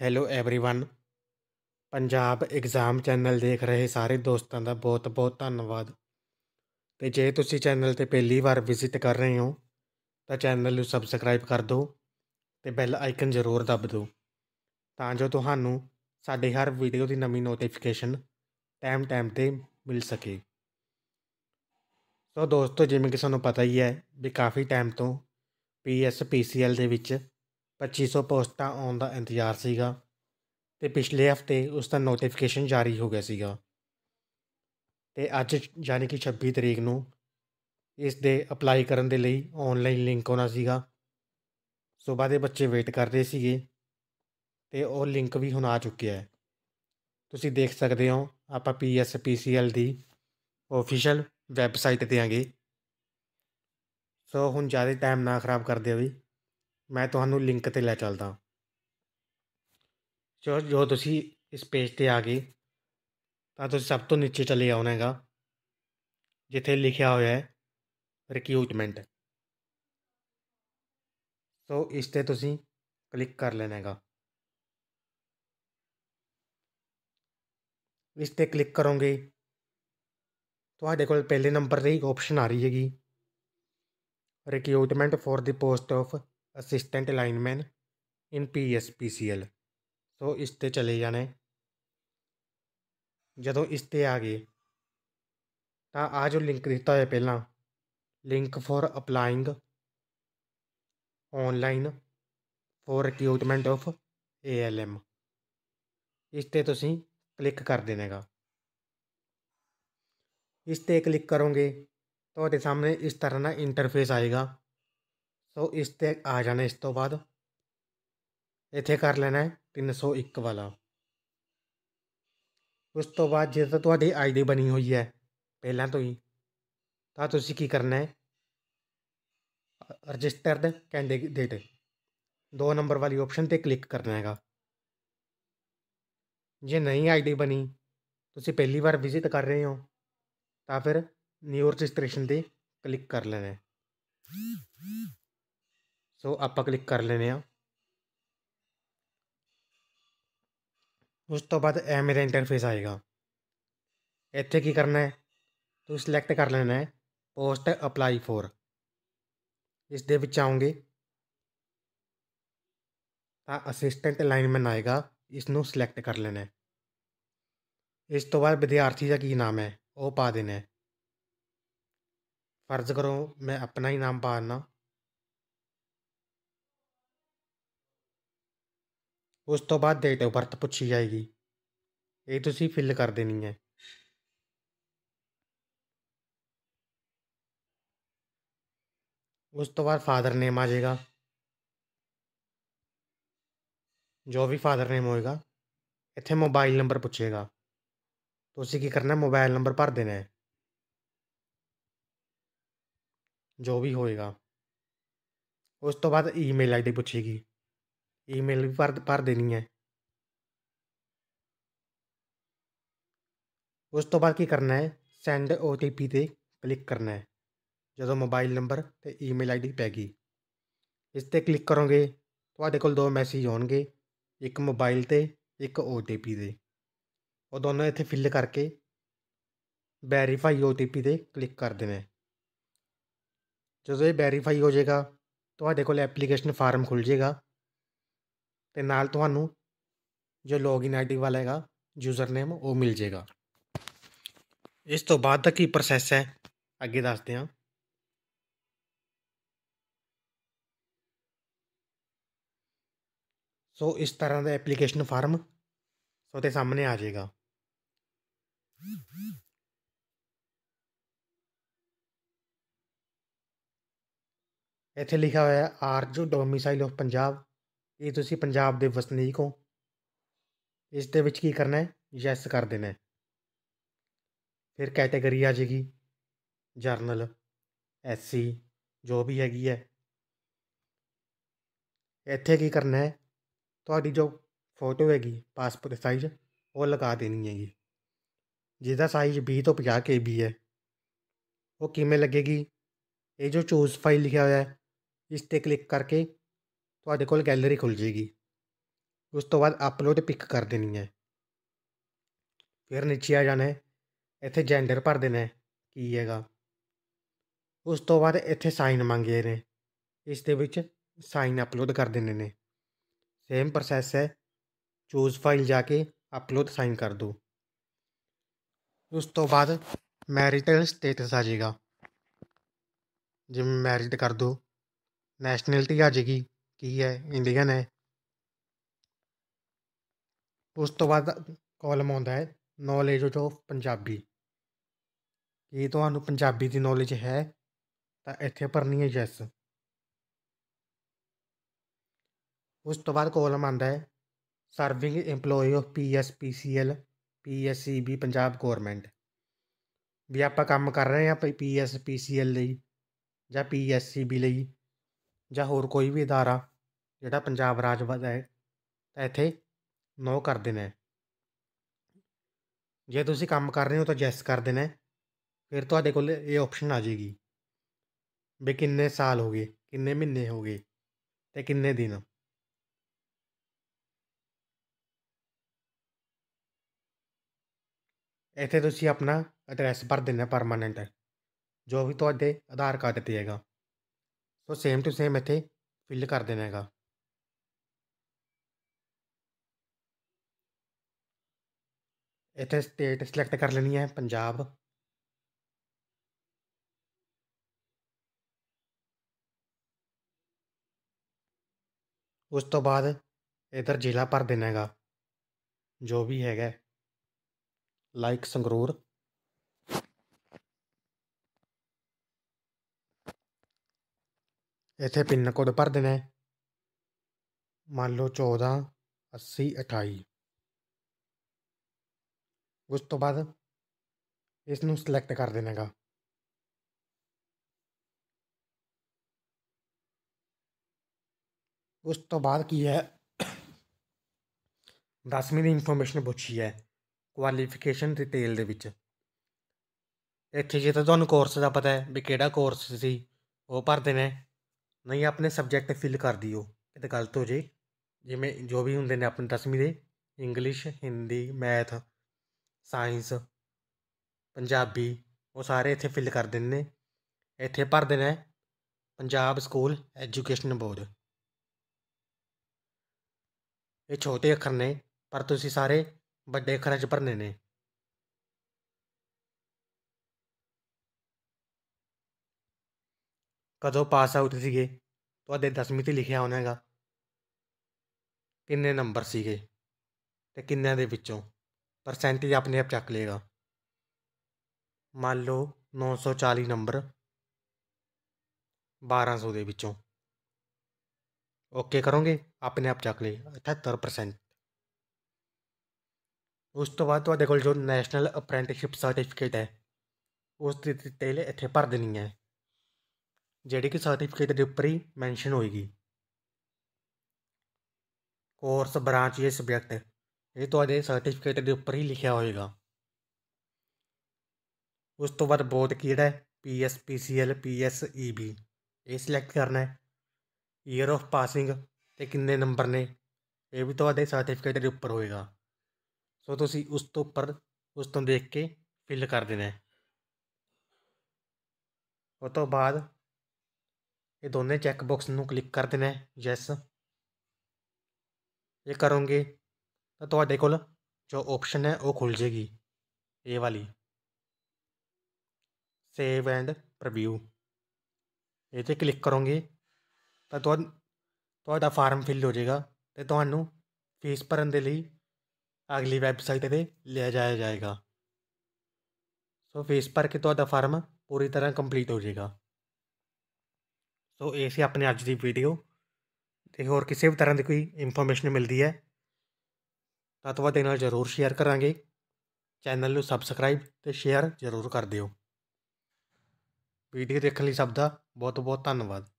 hello everyone Punjab exam channel ਦੇਖ ਰਹੇ ਸਾਰੇ ਦੋਸਤਾਂ ਦਾ ਬਹੁਤ-ਬਹੁਤ ਧੰਨਵਾਦ ਤੇ ਜੇ ਤੁਸੀਂ ਚੈਨਲ ਤੇ ਪਹਿਲੀ ਵਾਰ ਵਿਜ਼ਿਟ ਕਰ ਰਹੇ ਹੋ ਤਾਂ ਚੈਨਲ ਨੂੰ ਸਬਸਕ੍ਰਾਈਬ ਕਰ ਦਿਓ ਤੇ ਬੈਲ ਆਈਕਨ ਜ਼ਰੂਰ ਦਬ ਦਿਓ ਤਾਂ ਜੋ ਤੁਹਾਨੂੰ ਸਾਡੇ ਹਰ ਵੀਡੀਓ ਦੀ ਨਵੀਂ ਨੋਟੀਫਿਕੇਸ਼ਨ ਟਾਈਮ ਟਾਈਮ ਤੇ ਮਿਲ ਸਕੇ ਸੋ ਦੋਸਤੋ ਜਿਵੇਂ ਕਿ ਤੁਹਾਨੂੰ ਪਤਾ ਹੀ ਹੈ ਵੀ ਕਾਫੀ ਟਾਈਮ ਤੋਂ ਪੀਐਸ ਪੀਸੀਐਲ ਦੇ ਵਿੱਚ 2500 ਪੋਸਟਾਂ ਆਉਣ ਦਾ ਇੰਤਜ਼ਾਰ ਸੀਗਾ ਤੇ ਪਿਛਲੇ ਹਫ਼ਤੇ ਉਸ ਦਾ ਨੋਟੀਫਿਕੇਸ਼ਨ ਜਾਰੀ ਹੋ ਗਿਆ ਸੀਗਾ। ਤੇ ਅੱਜ ਯਾਨੀ ਕਿ 26 ਤਰੀਕ ਨੂੰ ਇਸ ਦੇ ਅਪਲਾਈ ਕਰਨ ਦੇ ਲਈ ਆਨਲਾਈਨ ਲਿੰਕ ਆਉਣਾ ਸੀਗਾ। ਸਵੇਰ ਦੇ ਬੱਚੇ ਵੇਟ ਕਰ ਰਹੇ ਸੀਗੇ ਤੇ ਉਹ ਲਿੰਕ ਵੀ ਹੁਣ ਆ ਚੁੱਕਿਆ ਹੈ। ਤੁਸੀਂ ਦੇਖ ਸਕਦੇ ਹੋ, ਆਪਾਂ ਪੀਐਸਪੀਸੀਐਲ ਦੀ ਆਫੀਸ਼ੀਅਲ ਵੈਬਸਾਈਟ ਤੇ ਆਂਗੇ। ਸੋ ਹੁਣ ਜ਼ਿਆਦਾ ਟਾਈਮ ਨਾ ਖਰਾਬ ਕਰਦੇ ਹੋਏ ਮੈਂ ਤੁਹਾਨੂੰ ਲਿੰਕ ਤੇ ਲੈ ਚੱਲਦਾ। ਜੋ ਜੋ ਤੁਸੀਂ ਇਸ ਪੇਜ ਤੇ ਆ ਗਏ, ਤਾਂ ਤੁਸੀਂ ਸਭ ਤੋਂ ਨੀਚੇ ਚਲੇ ਆਉਣਾ ਹੈਗਾ, ਜਿੱਥੇ ਲਿਖਿਆ ਹੋਇਆ ਹੈ ਰਿਕਰੂਟਮੈਂਟ ਸੋ ਇਸ ਤੇ ਤੁਸੀਂ ਕਲਿੱਕ ਕਰ ਲੈਣਾ ਹੈਗਾ। ਇਸ ਤੇ ਕਲਿੱਕ ਕਰੋਗੇ, ਤੁਹਾਡੇ ਕੋਲ ਪਹਿਲੇ ਨੰਬਰ ਤੇ ਇੱਕ ਆਪਸ਼ਨ ਆ ਰਹੀ ਹੈਗੀ recruitment for the post of assistant lineman in PSPCL so ਇਸ ਤੇ ਚਲੇ ਜਾਣੇ ਜਦੋਂ ਇਸ ਤੇ ਆ ਗਏ, ਤਾਂ ਆ ਜੋ ਲਿੰਕ ਦਿੱਤਾ ਹੋਇਆ ਪਹਿਲਾਂ, link for applying online for recruitment of ALM ਇਸ ਤੇ ਤੁਸੀਂ ਕਲਿੱਕ ਕਰ ਦੇਣਾਗਾ ਇਸ ਤੇ ਕਲਿੱਕ ਕਰੋਗੇ, ਤੁਹਾਡੇ ਸਾਹਮਣੇ ਇਸ ਤਰ੍ਹਾਂ ਦਾ ਇੰਟਰਫੇਸ ਆਏਗਾ। ਸੋ ਇਸ ਤੇ ਆ ਜਾਣਾ ਇਸ ਤੋਂ ਬਾਅਦ। ਇੱਥੇ ਕਰ ਲੈਣਾ 301 ਵਾਲਾ। ਉਸ ਤੋਂ ਬਾਅਦ ਜੇ ਤਾਂ ਤੁਹਾਡੀ ਆਈਡੀ ਬਣੀ ਹੋਈ ਹੈ ਪਹਿਲਾਂ ਤੋਂ ਹੀ, ਤਾਂ ਤੁਸੀਂ ਕੀ ਕਰਨਾ ਹੈ? Registered candidate. ਦੋ ਨੰਬਰ ਵਾਲੀ ਆਪਸ਼ਨ ਤੇ ਕਲਿੱਕ ਕਰਨਾ ਹੈਗਾ। ਜੇ ਨਹੀਂ ਆਈਡੀ ਬਣੀ, ਤੁਸੀਂ ਪਹਿਲੀ ਵਾਰ ਵਿਜ਼ਿਟ ਕਰ ਰਹੇ ਹੋ, ਤਾਂ ਫਿਰ ਨਿਊ ਰਜਿਸਟ੍ਰੇਸ਼ਨ ਤੇ ਕਲਿੱਕ ਕਰ ਲੈਣਾ ਸੋ ਆਪਾਂ ਕਲਿੱਕ ਕਰ ਲੈਨੇ ਆ ਉਸ ਤੋਂ ਬਾਅਦ ਇਹ ਮੇਰਾ ਇੰਟਰਫੇਸ ਆਏਗਾ। ਇੱਥੇ ਕੀ ਕਰਨਾ ਹੈ? ਤੁਸੀਂ ਸਿਲੈਕਟ ਕਰ ਲੈਣਾ ਹੈ ਪੋਸਟ ਅਪਲਾਈ ਫੋਰ ਇਸ ਦੇ ਵਿੱਚ ਆਉਂਗੇ। ਤਾਂ ਅਸਿਸਟੈਂਟ ਲਾਈਨਮੈਨ ਆਏਗਾ ਇਸ ਨੂੰ ਸਿਲੈਕਟ ਕਰ ਲੈਣਾ ਹੈ। ਇਸ ਤੋਂ ਬਾਅਦ ਵਿਦਿਆਰਥੀ ਦਾ ਕੀ ਨਾਮ ਹੈ? ਉਹ ਪਾ ਦੇਣਾ ਹੈ। ਫਰਜ਼ ਕਰੋ ਮੈਂ ਆਪਣਾ ਹੀ ਨਾਮ ਪਾ ਦਿੰਦਾ। ਉਸ ਤੋਂ ਬਾਅਦ ਡੇਟ ਆਫ ਬਰਥ ਪੁੱਛੀ ਜਾਏਗੀ। ਇਹ ਤੁਸੀਂ ਫਿਲ ਕਰ ਦੇਣੀ ਹੈ। ਉਸ ਤੋਂ ਬਾਅਦ ਫਾਦਰ ਨੇਮ ਆ ਜਾਏਗਾ। ਜੋ ਵੀ ਫਾਦਰ ਨੇਮ ਹੋਏਗਾ, ਇੱਥੇ ਮੋਬਾਈਲ ਨੰਬਰ ਪੁੱਛੇਗਾ। ਤੁਸੀਂ ਕੀ ਕਰਨਾ ਮੋਬਾਈਲ ਨੰਬਰ ਭਰ ਦੇਣਾ ਹੈ। ਜੋ ਵੀ ਹੋਏਗਾ। ਉਸ ਤੋਂ ਬਾਅਦ ਈਮੇਲ ਆਈਡੀ ਪੁੱਛੇਗੀ। ਈਮੇਲ ਵੀ ਭਰ ਭਰ ਦੇਣੀ ਹੈ। ਉਸ ਤੋਂ ਬਾਅਦ ਕੀ ਕਰਨਾ ਹੈ? ਸੈਂਡ ਓਟੀਪੀ ਤੇ ਕਲਿੱਕ ਕਰਨਾ ਹੈ। ਜਦੋਂ ਮੋਬਾਈਲ ਨੰਬਰ ਤੇ ਈਮੇਲ ਆਈਡੀ ਪੈ ਗਈ। ਇਸ ਤੇ ਕਲਿੱਕ ਕਰੋਗੇ, ਤੁਹਾਡੇ ਕੋਲ ਦੋ ਮੈਸੇਜ ਆਉਣਗੇ, ਇੱਕ ਮੋਬਾਈਲ ਤੇ, ਇੱਕ ਓਟੀਪੀ ਦੇ ਉਹ ਦੋਨੋਂ ਇੱਥੇ ਫਿਲ ਕਰਕੇ ਵੈਰੀਫਾਈ ਓਟੀਪੀ ਤੇ ਕਲਿੱਕ ਕਰ ਦੇਣਾ ਜਦੋਂ ਇਹ ਵੈਰੀਫਾਈ ਹੋ ਜਾਏਗਾ, ਤੁਹਾਡੇ ਕੋਲ ਐਪਲੀਕੇਸ਼ਨ ਫਾਰਮ ਖੁੱਲ ਜਾਏਗਾ। ਅਤੇ ਨਾਲ ਤੁਹਾਨੂੰ ਜੋ ਲੌਗਇਨ ਆਈਡੀ ਵਾਲਾ ਹੈਗਾ ਯੂਜ਼ਰ ਨੇਮ ਉਹ ਮਿਲ ਜਾਏਗਾ। ਇਸ ਤੋਂ ਬਾਅਦ ਦਾ ਕੀ ਪ੍ਰੋਸੈਸ ਹੈ, ਅੱਗੇ ਦੱਸਦੇ ਹਾਂ। ਸੋ ਇਸ ਤਰ੍ਹਾਂ ਦਾ ਐਪਲੀਕੇਸ਼ਨ ਫਾਰਮ ਸੋ ਤੁਹਾਡੇ ਸਾਹਮਣੇ ਆ ਜਾਏਗਾ। ਇੱਥੇ ਲਿਖਿਆ ਹੋਇਆ ਹੈ, ਆਰਜੂ ਡੋਮਿਸਾਈਲ ਆਫ ਪੰਜਾਬ ਕੀ ਤੁਸੀਂ ਪੰਜਾਬ ਦੇ ਵਸਨੀਕ ਹੋ। ਇਸ ਦੇ ਵਿੱਚ ਕੀ ਕਰਨਾ ਹੈ? ਯੈਸ ਕਰ ਦੇਣਾ ਹੈ। ਫਿਰ ਕੈਟਾਗਰੀ ਆ ਜਾਏਗੀ। ਜਰਨਲ ਐਸਸੀ ਜੋ ਵੀ ਹੈਗੀ ਹੈ। ਇੱਥੇ ਕੀ ਕਰਨਾ ਹੈ? ਤੁਹਾਡੀ ਜੋ ਫੋਟੋ ਹੈਗੀ, ਪਾਸਪੋਰਟ ਸਾਈਜ਼, ਉਹ ਲਗਾ ਦੇਣੀ ਹੈਗੀ। ਜਿਹਦਾ ਸਾਈਜ਼ 20 ਤੋਂ 50 ਕੇਬੀ ਹੈ। ਉਹ ਕਿਵੇਂ ਲੱਗੇਗੀ? ਇਹ ਜੋ ਚੂਜ਼ ਫਾਈਲ ਲਿਖਿਆ ਹੋਇਆ ਹੈ, ਇਸ ਤੇ ਕਲਿੱਕ ਕਰਕੇ ਤੁਹਾਡੇ ਕੋਲ ਗੈਲਰੀ ਖੁੱਲ ਜੇਗੀ। ਉਸ ਤੋਂ ਬਾਅਦ ਅਪਲੋਡ ਪਿਕ ਕਰ ਦੇਣੀ ਹੈ। ਫਿਰ ਨੀਚੇ ਆ ਜਾਣਾ ਹੈ। ਇੱਥੇ ਜੈਂਡਰ ਭਰ ਦੇਣਾ ਹੈ ਕੀ ਹੈਗਾ। ਉਸ ਤੋਂ ਬਾਅਦ ਇੱਥੇ ਸਾਈਨ ਮੰਗੇ ਨੇ। ਇਸ ਦੇ ਵਿੱਚ ਸਾਈਨ ਅਪਲੋਡ ਕਰ ਦੇਣੇ ਨੇ। ਸੇਮ ਪ੍ਰੋਸੈਸ ਹੈ। ਚੂਜ਼ ਫਾਈਲ ਜਾ ਕੇ ਅਪਲੋਡ ਸਾਈਨ ਕਰ ਦਿਓ। ਉਸ ਤੋਂ ਬਾਅਦ ਮੈਰਿਟਲ ਸਟੇਟਸ ਆ ਜਾਏਗਾ ਜਿਵੇਂ ਮੈਰਿਟ ਕਰ ਦਿਓ। ਨੈਸ਼ਨੈਲਿਟੀ ਆ ਜਾਏਗੀ ਕੀ ਹੈ, ਇੰਡੀਅਨ ਹੈ। ਉਸ ਤੋਂ ਬਾਅਦ ਕਾਲਮ ਆਉਂਦਾ ਹੈ ਨੌਲੇਜ ਆਫ ਪੰਜਾਬੀ। ਕੀ ਤੁਹਾਨੂੰ ਪੰਜਾਬੀ ਦੀ ਨੌਲੇਜ ਹੈ, ਤਾਂ ਇੱਥੇ ਭਰਨੀ ਹੈ ਯੈਸ ਉਸ ਤੋਂ ਬਾਅਦ ਕਾਲਮ ਆਉਂਦਾ ਹੈ serving EMPLOYEE of PSPCL PSCB Punjab government ਵੀ ਆਪਾਂ ਕੰਮ ਕਰ ਰਹੇ ਹਾਂ ਪੀਐਸਪੀਸੀਐਲ ਲਈ ਜਾਂ ਪੀਐਸਸੀਬੀ ਲਈ ਜਾਂ ਹੋਰ ਕੋਈ ਵੀ ਅਦਾਰਾ। ਜਿਹੜਾ ਪੰਜਾਬ ਰਾਜ ਹੈ, ਤਾਂ ਇੱਥੇ ਨੋ ਕਰ ਦੇਣਾ ਹੈ। ਜੇ ਤੁਸੀਂ ਕੰਮ ਕਰ ਰਹੇ ਹੋ ਤਾਂ ਯੈਸ ਕਰ ਦੇਣਾ ਹੈ। ਫਿਰ ਤੁਹਾਡੇ ਕੋਲ ਇਹ ਆਪਸ਼ਨ ਆ ਜਾਏਗੀ ਵੀ ਕਿੰਨੇ ਸਾਲ ਹੋ ਗਏ, ਕਿੰਨੇ ਮਹੀਨੇ ਹੋ ਗਏ ਤੇ ਕਿੰਨੇ ਦਿਨ। ਇੱਥੇ ਤੁਸੀਂ ਆਪਣਾ ਐਡਰੈਸ ਭਰ ਦੇਣਾ ਪਰਮਾਨੈਂਟ ਜੋ ਵੀ ਤੁਹਾਡੇ ਆਧਾਰ ਕਾਰਡ 'ਤੇ ਹੈਗਾ। ਸੋ ਸੇਮ ਟੂ ਸੇਮ ਇੱਥੇ ਫਿਲ ਕਰ ਦੇਣਾ ਹੈਗਾ। ਇੱਥੇ ਸਟੇਟ ਸਿਲੈਕਟ ਕਰ ਲੈਣੀ ਹੈ ਪੰਜਾਬ। ਉਸ ਤੋਂ ਬਾਅਦ ਇਧਰ ਜ਼ਿਲ੍ਹਾ ਭਰ ਦੇਣਾ ਹੈਗਾ, ਜੋ ਵੀ ਹੈਗਾ ਲਾਈਕ ਸੰਗਰੂਰ। ਇੱਥੇ ਪਿੰਨ ਕੋਡ ਭਰ ਦੇਣਾ ਹੈ। ਮੰਨ ਲਓ 14 80 28 ਉਸ ਤੋਂ ਬਾਅਦ ਇਸ ਨੂੰ ਸਿਲੈਕਟ ਕਰ ਦੇਣਾ ਹੈਗਾ ਉਸ ਤੋਂ ਬਾਅਦ ਕੀ ਹੈ? 10ਵੀਂ ਦੀ ਇਨਫੋਰਮੇਸ਼ਨ ਪੁੱਛੀ ਹੈ ਕੁਆਲੀਫਿਕੇਸ਼ਨ ਡਿਟੇਲ ਦੇ ਵਿੱਚ। ਇੱਥੇ ਜੇ ਤਾਂ ਤੁਹਾਨੂੰ ਕੋਰਸ ਦਾ ਪਤਾ ਹੈ ਵੀ ਕਿਹੜਾ ਕੋਰਸ ਸੀ, ਉਹ ਭਰ ਦੇਣਾ ਨਹੀਂ, ਆਪਣੇ ਸਬਜੈਕਟ ਫਿਲ ਕਰ ਦਿਓ ਇਹ ਤਾਂ ਗਲਤ ਹੋ ਜੇ। ਜਿਵੇਂ ਜੋ ਵੀ ਹੁੰਦੇ ਨੇ ਆਪਣੇ 10ਵੀਂ ਦੇ English Hindi math science Punjabi, ਉਹ ਸਾਰੇ ਇੱਥੇ ਫਿਲ ਕਰ ਦਿੰਦੇ ਨੇ। ਇੱਥੇ ਭਰ ਦੇਣਾ ਪੰਜਾਬ ਸਕੂਲ ਐਜੂਕੇਸ਼ਨ ਬੋਰਡ ਇਹ ਛੋਟੇ ਅੱਖਰ ਨੇ, ਪਰ ਤੁਸੀਂ ਸਾਰੇ ਵੱਡੇ ਅੱਖਰਾਂ 'ਚ ਭਰਨੇ ਨੇ। ਕਦੋਂ ਪਾਸ ਆਊਟ ਸੀਗੇ? ਤੁਹਾਡੇ 10ਵੀਂ ਤੇ ਲਿਖਿਆ ਹੋਣਾ ਹੈਗਾ। ਕਿੰਨੇ ਨੰਬਰ ਸੀਗੇ? ਤੇ ਕਿੰਨਿਆਂ ਦੇ ਵਿੱਚੋਂ? ਪਰਸੈਂਟੇਜ ਆਪਣੇ ਆਪ ਚੱਕ ਲਏਗਾ। ਮੰਨ ਲਓ 940 ਨੰਬਰ 1200 ਦੇ ਵਿੱਚੋਂ। ਓਕੇ ਕਰੋਗੇ? ਆਪਣੇ ਆਪ ਚੱਕ ਲੇ 78% ਉਸ ਤੋਂ ਬਾਅਦ ਤੁਹਾਡੇ ਕੋਲ ਜੋ ਨੈਸ਼ਨਲ ਅਪ੍ਰੈਂਟਿਸਸ਼ਿਪ ਸਰਟੀਫਿਕੇਟ ਹੈ, ਉਸ ਦੀ ਡਿਟੇਲ ਇੱਥੇ ਭਰ ਦੇਣੀ ਹੈ। ਜਿਹੜੀ ਕਿ ਸਰਟੀਫਿਕੇਟ ਦੇ ਉੱਪਰ ਹੀ ਮੈਂਸ਼ਨ ਹੋਏਗੀ। ਕੋਰਸ ਬ੍ਰਾਂਚ ਇਹ ਸਬਜੈਕਟ ਇਹ ਤੁਹਾਡੇ ਸਰਟੀਫਿਕੇਟ ਦੇ ਉੱਪਰ ਹੀ ਲਿਖਿਆ ਹੋਏਗਾ ਉਸ ਤੋਂ ਬਾਅਦ ਬੋਰਡ ਕਿਹੜਾ ਹੈ ਪੀਐਸਪੀਸੀਐਲ ਪੀਐਸਈਬੀ ਇਹ ਸਿਲੈਕਟ ਕਰਨਾ ਹੈ ਈਅਰ ਆਫ ਪਾਸਿੰਗ ਤੇ ਕਿੰਨੇ ਨੰਬਰ ਨੇ ਇਹ ਵੀ ਤੁਹਾਡੇ ਸਰਟੀਫਿਕੇਟ ਦੇ ਉੱਪਰ ਹੋਏਗਾ ਸੋ ਤੁਸੀਂ ਉਸ ਤੋਂ ਉੱਪਰ ਉਸ ਤੋਂ ਦੇਖ ਕੇ ਫਿਲ ਕਰ ਦੇਣਾ ਹੈ ਉਸ ਤੋਂ ਬਾਅਦ ਇਹ ਦੋਨੇ ਚੈੱਕ ਬਾਕਸ ਨੂੰ ਕਲਿੱਕ ਕਰ ਦੇਣਾ ਹੈ ਯੈਸ ਇਹ ਕਰੋਗੇ ਤਾਂ ਤੁਹਾਡੇ ਕੋਲ ਜੋ ਆਪਸ਼ਨ ਹੈ ਉਹ ਖੁੱਲ ਜੇਗੀ। ਇਹ ਵਾਲੀ। ਸੇਵ ਐਂਡ ਪ੍ਰੀਵਿਊ ਇਹ ਤੇ ਕਲਿੱਕ ਕਰੋਗੇ, ਤਾਂ ਤੁਹਾਡਾ ਫਾਰਮ ਫਿਲ ਹੋ ਜਾਏਗਾ ਤੇ ਤੁਹਾਨੂੰ ਫੀਸ ਭਰਨ ਦੇ ਲਈ ਅਗਲੀ ਵੈਬਸਾਈਟ 'ਤੇ ਲਿਆ ਜਾਇਆ ਜਾਏਗਾ। ਸੋ ਫੀਸ ਭਰ ਕੇ ਤੁਹਾਡਾ ਫਾਰਮ ਪੂਰੀ ਤਰ੍ਹਾਂ ਕੰਪਲੀਟ ਹੋ ਜਾਏਗਾ ਸੋ ਇਹ ਸੀ ਆਪਣੇ ਅੱਜ ਦੀ ਵੀਡੀਓ ਤੇ ਹੋਰ ਕਿਸੇ ਵੀ ਤਰ੍ਹਾਂ ਦੀ ਕੋਈ ਇਨਫੋਰਮੇਸ਼ਨ ਮਿਲਦੀ ਹੈ ਤਾਂ ਤੁਹਾਡੇ ਨਾਲ ਜ਼ਰੂਰ ਸ਼ੇਅਰ ਕਰਾਂਗੇ। ਚੈਨਲ ਨੂੰ ਸਬਸਕ੍ਰਾਈਬ ਤੇ ਸ਼ੇਅਰ ਜ਼ਰੂਰ ਕਰ ਦਿਓ। ਵੀਡੀਓ ਦੇਖਣ ਲਈ ਸਭ ਦਾ ਬਹੁਤ ਬਹੁਤ ਧੰਨਵਾਦ।